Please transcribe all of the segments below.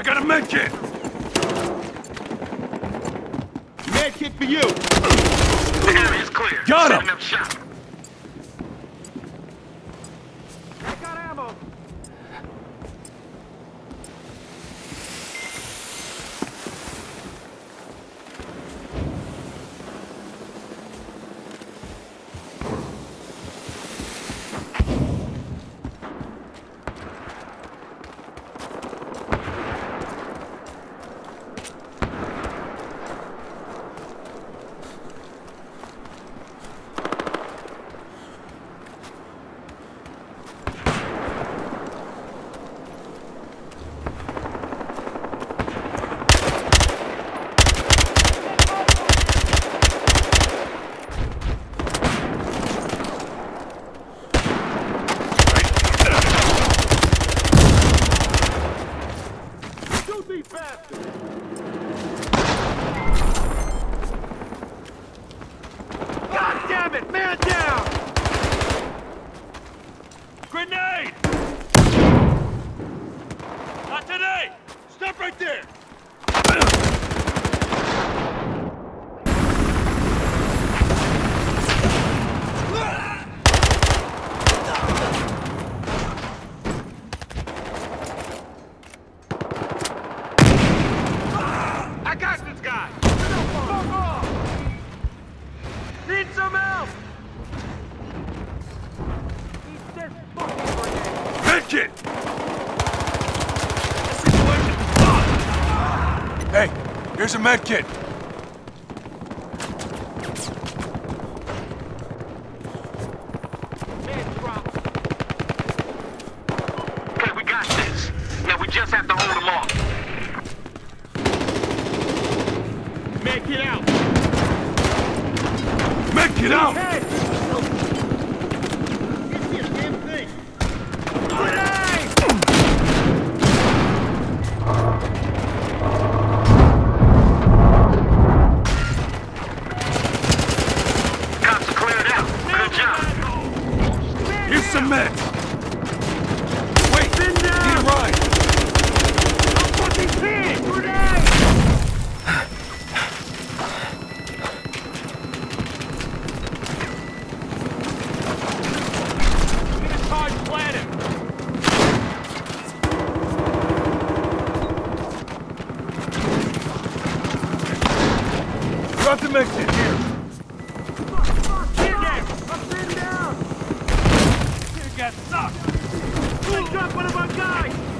I got a medkit! Medkit for you! The area's clear. Got him! medkit. submit! That sucks! Good job, one of our guys!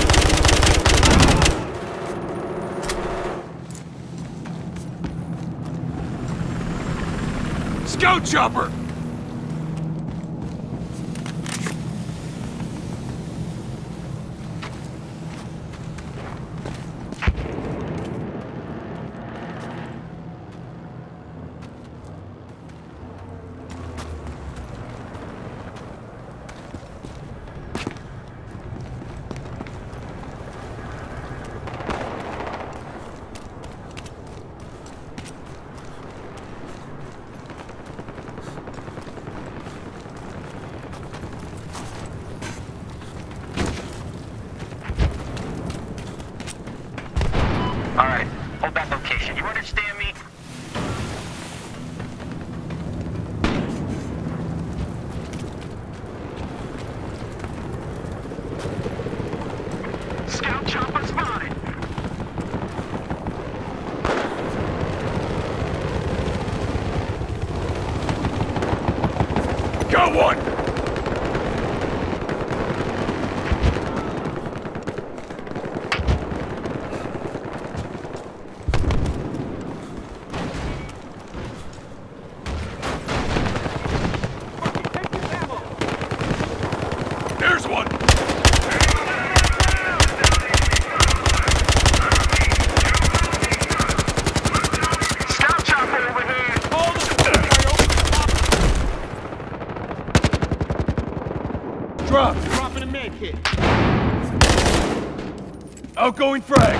Let's go, Chopper! Outgoing frag!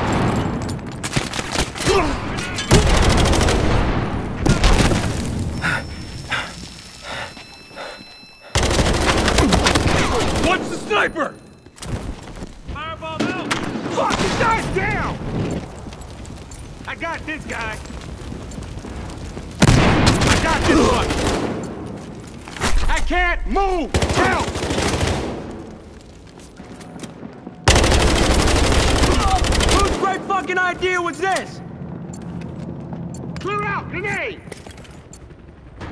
What's the sniper? Fireball out. Fuck, this guy's down. I got this guy. I got this one. I can't move. Fucking idea was this? Clear out, grenade!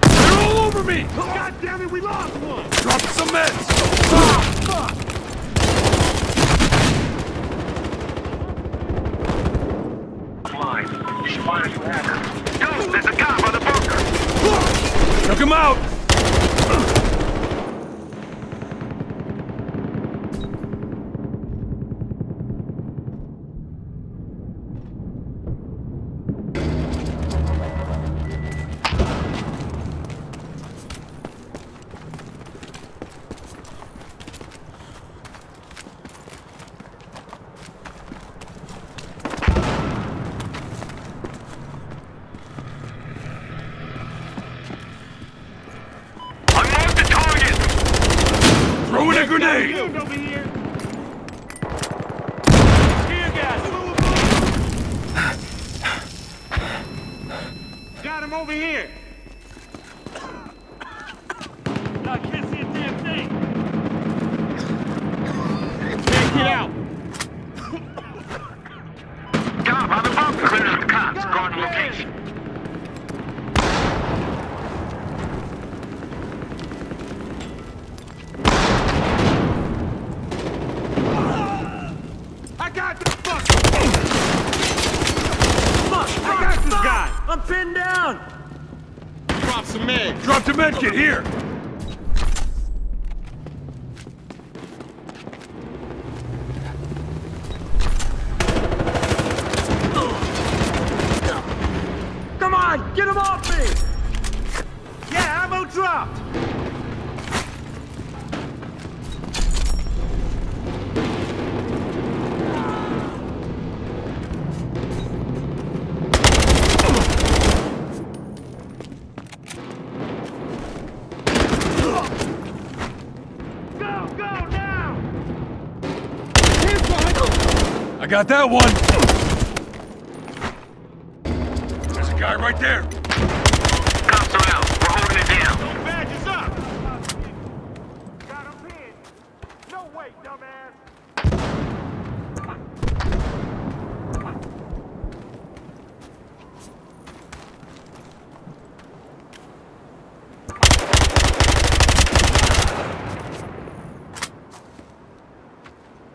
They're all over me! God damn it, we lost one! Drop some meds! Ah, fuck! Line. You should find a new hammer. Yo, there's a guy by the bunker. Took him out! I marked the target. Throw in a grenade! Shield over here. Here, guys. Got him over here. I can't see a damn thing. Can't get out. Guy by the bunker. Clear out the cops. Guard the location. I got the fuck. Fuck! I got this guy. I'm pinned down. Drop some meds. Drop the medkit here! Got that one! There's a guy right there! Cops are out. We're holding it down. Badge is up! Got him pinned! No way, dumbass!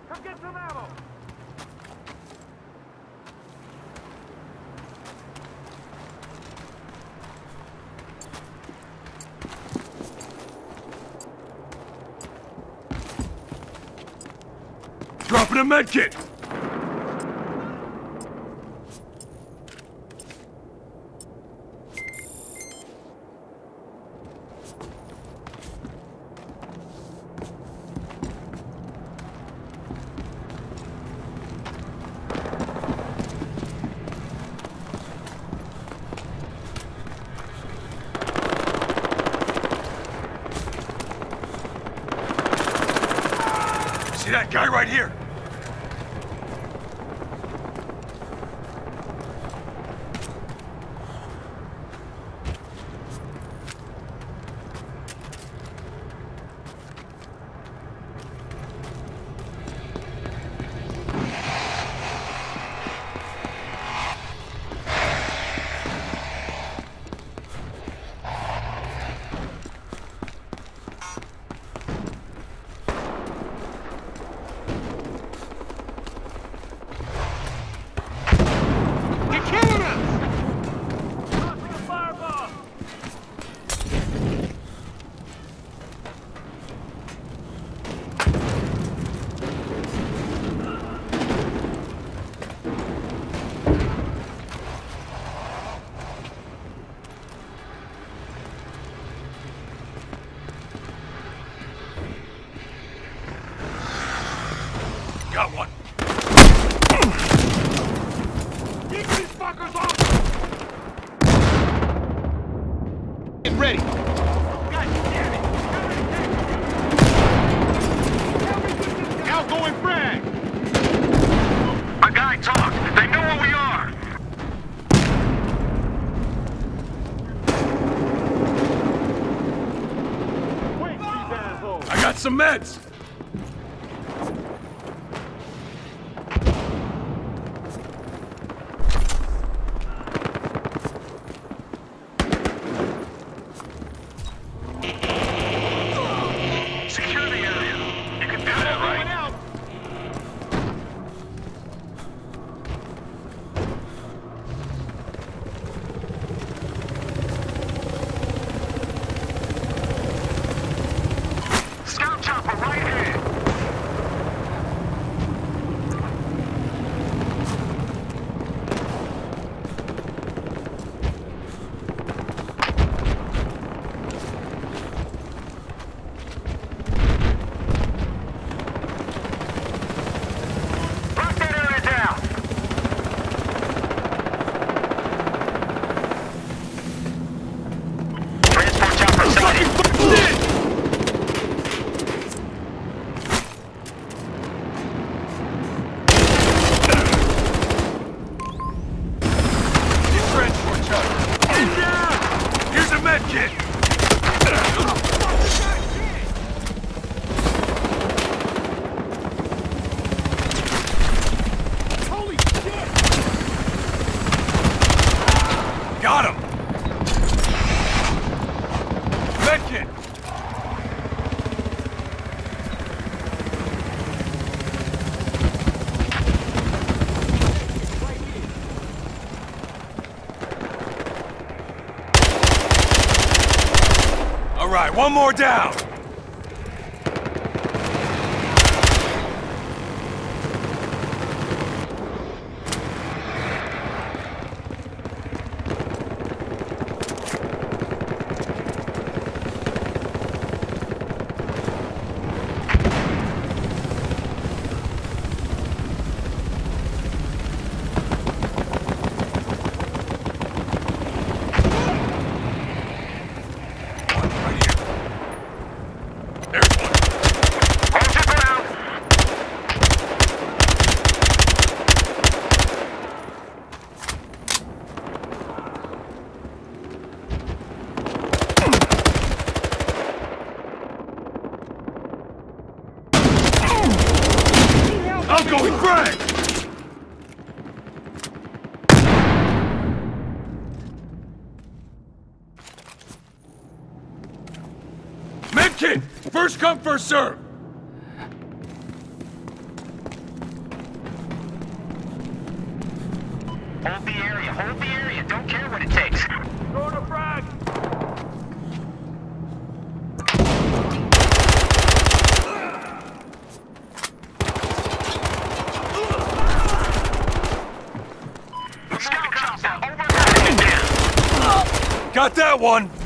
Come get some ammo! Dropping a medkit! ready. Outgoing frag! A guy talked. They know where we are. Wait, I got some meds. right, one more down! kid! First come, first serve! Hold the area, hold the area, don't care what it takes. Go to frag! Got that one!